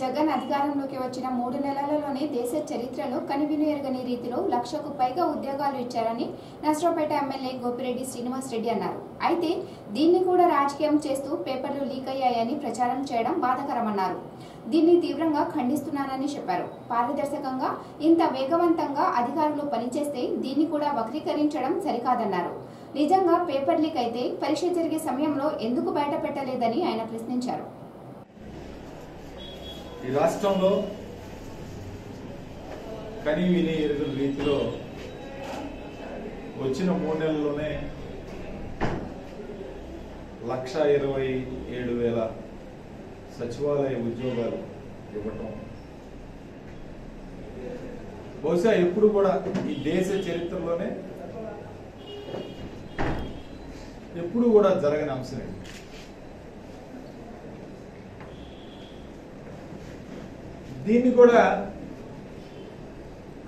జగన్ అధికారంలోకి వచ్చిన మూడు నెలలలోనే దేశ చరిత్రలో కనివిని ఎరగని రీతిలో లక్షకు పైగా ఉద్యోగాలు ఇచ్చారని నర్సరావుపేట ఎమ్మెల్యే గోపిరెడ్డి శ్రీనివాస్ రెడ్డి అన్నారు. అయితే దీన్ని కూడా రాజకీయం చేస్తూ పేపర్లు లీక్ అయ్యాయని ప్రచారం చేయడం బాధాకరమన్నారు. దీన్ని తీవ్రంగా ఖండిస్తున్నానని చెప్పారు. పారదర్శకంగా ఇంత వేగవంతంగా అధికారులు పనిచేస్తే దీన్ని కూడా వక్రీకరించడం సరికాదన్నారు. నిజంగా పేపర్ లీక్ అయితే పరీక్ష జరిగే సమయంలో ఎందుకు బయట పెట్టలేదని ఆయన ప్రశ్నించారు. ఈ రాష్ట్రంలో కని విని ఎరుగుల రీతిలో వచ్చిన మూడు నెలల్లోనే లక్ష ఇరవై ఏడు వేల సచివాలయ ఉద్యోగాలు ఇవ్వటం. బహుశా ఎప్పుడు కూడా ఈ దేశ చరిత్రలోనే ఎప్పుడు కూడా జరగని అంశం దీన్ని కూడా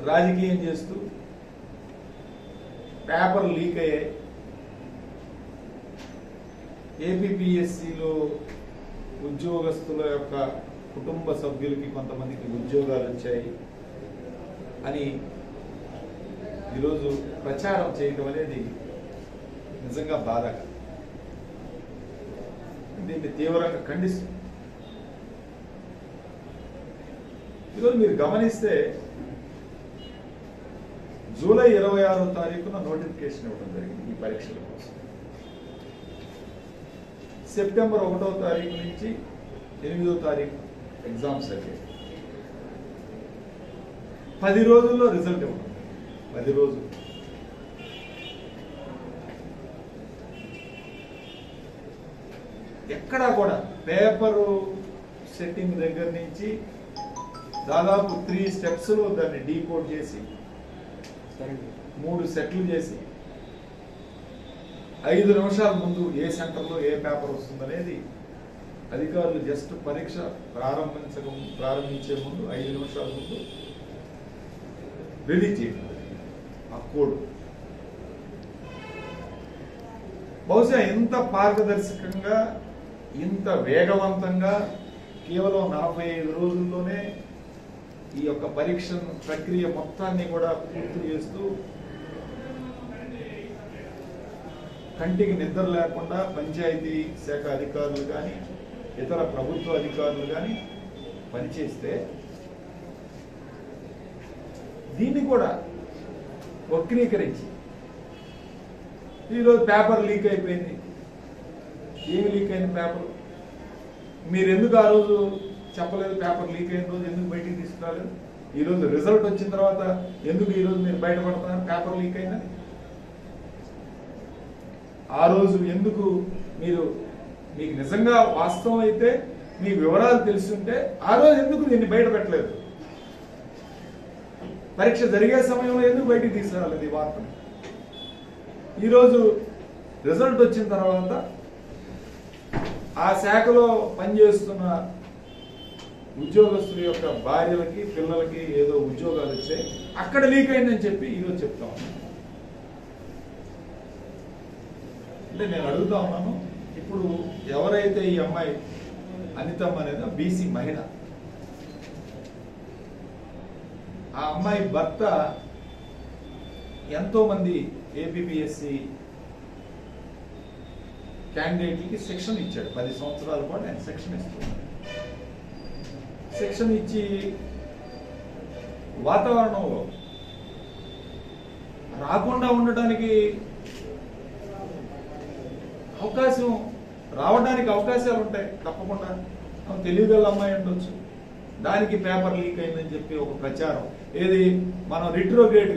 రాజకీయం చేస్తూ పేపర్ లీక్ అయ్యాయి. ఏపీపీఎస్సిలో ఉద్యోగస్తుల యొక్క కుటుంబ సభ్యులకి కొంతమందికి ఉద్యోగాలు వచ్చాయి అని ఈరోజు ప్రచారం చేయటం అనేది నిజంగా బాధగా దీన్ని తీవ్రంగా ఖండిస్తుంది ఈరోజు మీరు గమనిస్తే జూలై ఇరవై ఆరో తారీఖున నోటిఫికేషన్ ఇవ్వడం జరిగింది ఈ పరీక్షల కోసం. సెప్టెంబర్ ఒకటో తారీఖు నుంచి ఎనిమిదో తారీఖు ఎగ్జామ్స్ అయితే పది రోజుల్లో రిజల్ట్ ఇవ్వడం. పది రోజులు. ఎక్కడా కూడా పేపరు సెట్టింగ్ దగ్గర నుంచి దాదాపు త్రీ స్టెప్స్లో దాన్ని డీకోడ్ చేసి మూడు సెట్లు చేసి ఐదు నిమిషాల ముందు ఏ సెంటర్లో ఏ పేపర్ వస్తుందనేది అధికారులు జస్ట్ పరీక్ష ప్రారంభించక ప్రారంభించే ముందు ఐదు నిమిషాల ముందు రిలీజ్ చేయడం. ఆ కోడ్ బహుశా ఇంత పారదర్శకంగా ఇంత వేగవంతంగా కేవలం నలభై ఐదు రోజుల్లోనే ఈ యొక్క పరీక్ష ప్రక్రియ మొత్తాన్ని కూడా పూర్తి చేస్తూ కంటికి నిద్ర లేకుండా పంచాయతీ శాఖ అధికారులు కానీ ఇతర ప్రభుత్వ అధికారులు కానీ పనిచేస్తే దీన్ని కూడా వక్రీకరించి ఈరోజు పేపర్ లీక్ అయిపోయింది. ఏమి లీక్ అయిన పేపర్? మీరు ఎందుకు ఆ రోజు చెప్పలేదు పేపర్ లీక్ అయిన రోజు ఎందుకు బయటికి తీసుకురాలేదు? ఈ రోజు రిజల్ట్ వచ్చిన తర్వాత ఎందుకు ఈ రోజు మీరు బయటపడుతున్నారు? పేపర్ లీక్ అయిందని? ఆ రోజు ఎందుకు మీరు మీకు నిజంగా వాస్తవం అయితే మీ వివరాలు తెలుసుంటే ఆ రోజు ఎందుకు దీన్ని బయట పెట్టలేదు పరీక్ష జరిగే సమయంలో ఎందుకు బయటికి తీసుకురాలేదు ఈ వార్తను? ఈరోజు రిజల్ట్ వచ్చిన తర్వాత ఆ శాఖలో పనిచేస్తున్న ఉద్యోగస్తుల యొక్క భార్యలకి పిల్లలకి ఏదో ఉద్యోగాలు వచ్చాయి అక్కడ లీక్ అయిందని చెప్పి ఈరోజు చెప్తా ఉన్నాను. అంటే నేను అడుగుతా ఉన్నాను ఇప్పుడు ఎవరైతే ఈ అమ్మాయి అనితమ్మ అనేది బీసీ మహిళ ఆ అమ్మాయి భర్త ఎంతో మంది ఏపీపీఎస్సి క్యాండిడేట్లకి శిక్షణ ఇచ్చాడు. పది సంవత్సరాలు కూడా ఆయన శిక్షణ ఇస్తున్నాడు. శిక్షణ ఇచ్చి వాతావరణంలో రాకుండా ఉండటానికి అవకాశం రావడానికి అవకాశాలు ఉంటాయి. తప్పకుండా ఆమె తెలియగల అమ్మాయి ఉండొచ్చు. దానికి పేపర్ లీక్ అయిందని చెప్పి ఒక ప్రచారం. ఏది? మనం రిట్రోగ్రేడ్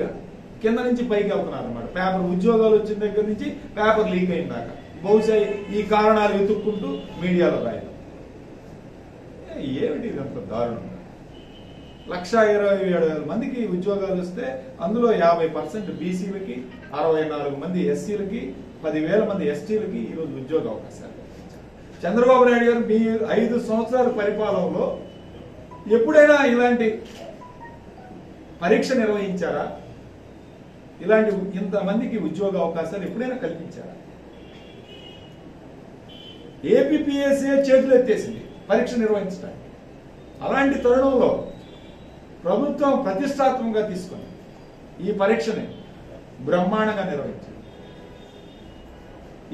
కింద నుంచి పైకి వెళ్తున్నారు అనమాట పేపర్ ఉద్యోగాలు వచ్చిన దగ్గర నుంచి పేపర్ లీక్ అయిన దాకా. బహుశా ఈ కారణాలు వెతుక్కుంటూ మీడియాలో రాయడం అంటే ఏమిటి అంత దారుణం? లక్ష ఇరవై ఏడు వేల మందికి ఉద్యోగాలు వస్తే అందులో యాభై పర్సెంట్ బీసీలకి అరవై నాలుగు మంది ఎస్సీలకి పదివేల మంది ఎస్టీలకి ఈరోజు ఉద్యోగ అవకాశాలు. చంద్రబాబు నాయుడు గారు మీ ఐదు సంవత్సరాల పరిపాలనలో ఎప్పుడైనా ఇలాంటి పరీక్ష నిర్వహించారా? ఇలాంటి ఇంతమందికి ఉద్యోగ అవకాశాలు ఎప్పుడైనా కల్పించారా? ఏపీఎస్ఏ చేతులు ఎత్తేసింది? పరీక్ష నిర్వహించడానికి అలాంటి తరుణంలో ప్రభుత్వం ప్రతిష్టాత్మకంగా తీసుకుని ఈ పరీక్షని బ్రహ్మాండంగా నిర్వహించింది.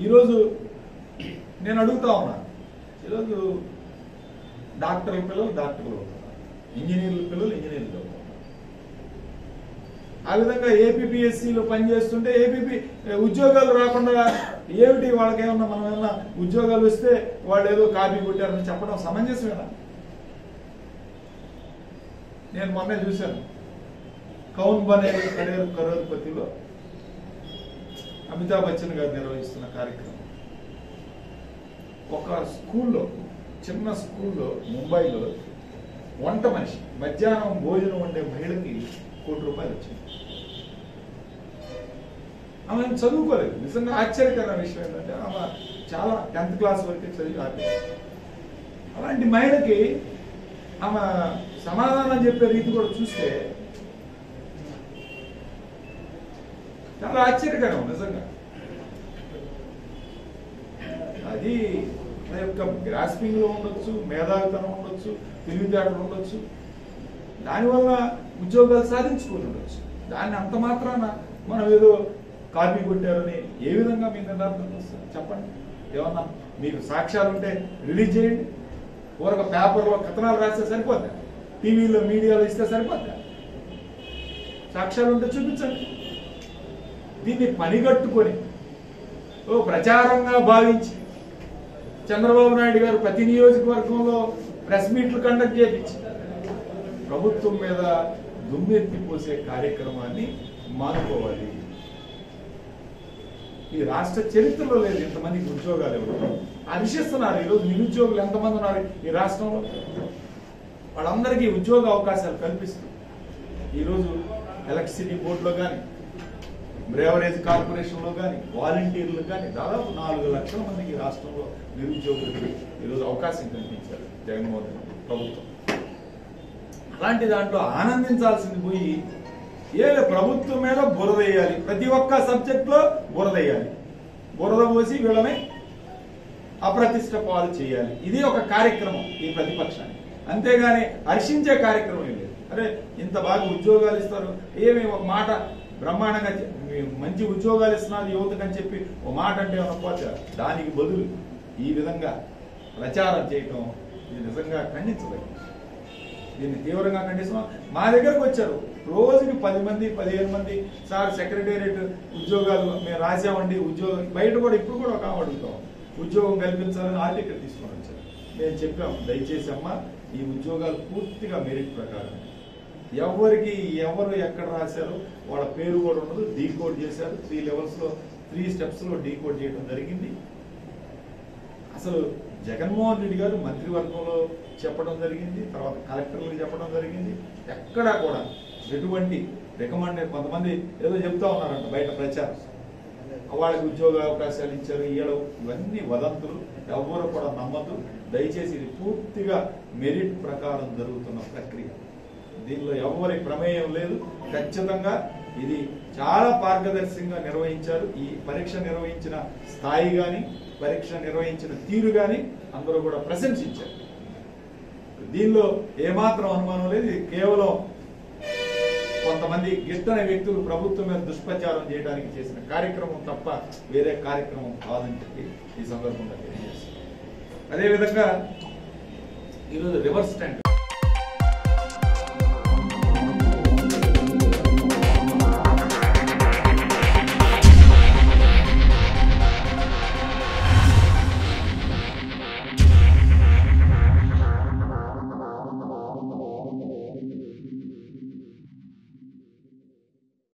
ఈరోజు నేను అడుగుతా ఉన్నాను ఈరోజు డాక్టర్ల పిల్లలు డాక్టర్లు అవుతున్నారు. ఇంజనీర్ల పిల్లలు ఇంజనీర్లు అవుతున్నారు. ఆ విధంగా ఏపీపీఎస్సీలో పనిచేస్తుంటే ఏపీపీ ఉద్యోగాలు రాకుండా ఏమిటి వాళ్ళకి ఏమన్నా మనం ఏమన్నా ఉద్యోగాలు వస్తే వాళ్ళు ఏదో కాపీ కొట్టారని చెప్పడం సమంజసమేనా? నేను మొన్నే చూశాను. కౌన్ బనే కరేర్ కరోర్పతిలో అమితాబ్ బచ్చన్ గారు నిర్వహిస్తున్న కార్యక్రమం. ఒక స్కూల్లో చిన్న స్కూల్లో ముంబైలో వంట మనిషి మధ్యాహ్నం భోజనం వండే మహిళకి కోటి రూపాయలు వచ్చింది ఆమె చదువుకోలేదు. నిజంగా ఆశ్చర్యకరమైన విషయం ఏంటంటే ఆమె చాలా టెన్త్ క్లాస్ వరకే చదివి ఆపేది అలాంటి మహిళకి ఆమె సమాధానం చెప్పే రీతి కూడా చూస్తే చాలా ఆశ్చర్యకరం నిజంగా. అది మన యొక్క గ్రాస్పింగ్లో ఉండొచ్చు మేధావితనం ఉండొచ్చు తెలివితేటలు ఉండొచ్చు. దానివల్ల ఉద్యోగాలు సాధించుకుని ఉండొచ్చు. దాన్ని అంత మాత్రాన మనం ఏదో కాపీ కొట్టారని ఏ విధంగా మీ నిర్ధారణ వస్తుంది? చెప్పండి. ఏమన్నా మీకు సాక్ష్యాలు ఉంటే రిలీజ్ చేయండి. ఊరక పేపర్లో కథనాలు రాస్తే సరిపోద్దా? టీవీలో మీడియాలో ఇస్తే సరిపోద్దా? సాక్ష్యాలు ఉంటే చూపించండి. దీన్ని పనిగట్టుకొని ఓ ప్రచారంగా భావించి చంద్రబాబు నాయుడు గారు ప్రతి నియోజకవర్గంలో ప్రెస్ మీట్లు కండక్ట్ చేయించి ప్రభుత్వం మీద దుమ్మెత్తి పోసే కార్యక్రమాన్ని మానుకోవాలి. ఈ రాష్ట్ర చరిత్రలో లేదు ఇంతమందికి ఉద్యోగాలు ఇవ్వడం హర్షిస్తున్నారు ఈరోజు నిరుద్యోగులు ఎంతమంది ఉన్నారు ఈ రాష్ట్రంలో? వాళ్ళందరికీ ఉద్యోగ అవకాశాలు కల్పిస్తూ ఈరోజు ఎలక్ట్రిసిటీ బోర్డులో కానీ బ్రేవరేజ్ కార్పొరేషన్లో కానీ వాలంటీర్లు కానీ దాదాపు నాలుగు లక్షల మందికి రాష్ట్రంలో నిరుద్యోగులకు ఈరోజు అవకాశం కల్పించారు జగన్మోహన్ ప్రభుత్వం. అలాంటి దాంట్లో ఆనందించాల్సింది పోయి ఏ ప్రభుత్వం మీద బురదేయాలి ప్రతి ఒక్క సబ్జెక్ట్లో బురద వేయాలి. బురద పోసి వీళ్ళని అప్రతిష్ట పాలు చేయాలి. ఇది ఒక కార్యక్రమం ఈ ప్రతిపక్షానికి. అంతేగాని హర్షించే కార్యక్రమం లేదు. అరే ఇంత బాగా ఉద్యోగాలు ఇస్తారు. ఏమి ఒక మాట బ్రహ్మాండంగా మంచి ఉద్యోగాలు ఇస్తున్నారు యువతకు అని చెప్పి ఒక మాట అంటే అనుకోవచ్చు దానికి బదులు ఈ విధంగా ప్రచారం చేయటం ఇది నిజంగా ఖండించలేదు దీన్ని తీవ్రంగా ఖండిస్తున్నాం. మా దగ్గరకు వచ్చారు. రోజుకి పది మంది పదిహేను మంది. సార్ సెక్రటేరియట్ ఉద్యోగాలు మేము రాసామండి. ఉద్యోగం బయట కూడా ఇప్పుడు కూడా ఒక అడుగుతాం ఉద్యోగం కల్పించాలని ఆర్టికల్ తీసుకొని వచ్చారు మేము చెప్పాం దయచేసి అమ్మా ఈ ఉద్యోగాలు పూర్తిగా మెరిట్ ప్రకారం. ఎవరికి ఎవరు ఎక్కడ రాశారు వాళ్ళ పేరు కూడా ఉండదు. డీకోడ్ చేశారు. త్రీ లెవెల్స్లో త్రీ స్టెప్స్లో డీకోడ్ చేయడం జరిగింది. అసలు జగన్మోహన్ రెడ్డి గారు మంత్రివర్గంలో చెప్పడం జరిగింది. తర్వాత కలెక్టర్లకు చెప్పడం జరిగింది. ఎక్కడా కూడా ఎటువంటి రికమెండెడ్ కొంతమంది ఏదో చెప్తా ఉన్నారంట బయట ప్రచారం. వాళ్ళకి ఉద్యోగ అవకాశాలు ఇచ్చారు ఇయ్యడం ఇవన్నీ వదంతులు. ఎవ్వరు కూడా నమ్మద్దు. దయచేసి ఇది పూర్తిగా మెరిట్ ప్రకారం జరుగుతున్న ప్రక్రియ. దీనిలో ఎవరి ప్రమేయం లేదు. ఖచ్చితంగా ఇది చాలా పారదర్శకంగా నిర్వహించారు. ఈ పరీక్ష నిర్వహించిన స్థాయి కానీ పరీక్ష నిర్వహించిన తీరు కానీ అందరూ కూడా ప్రశంసించారు. దీనిలో ఏమాత్రం అనుమానం లేదు. కేవలం కొంతమంది గిట్టని వ్యక్తులు ప్రభుత్వం మీద దుష్ప్రచారం చేయడానికి చేసిన కార్యక్రమం తప్ప వేరే కార్యక్రమం కాదని చెప్పి ఈ సందర్భంగా తెలియజేస్తారు అదేవిధంగా ఈరోజు రివర్స్ స్టాండ్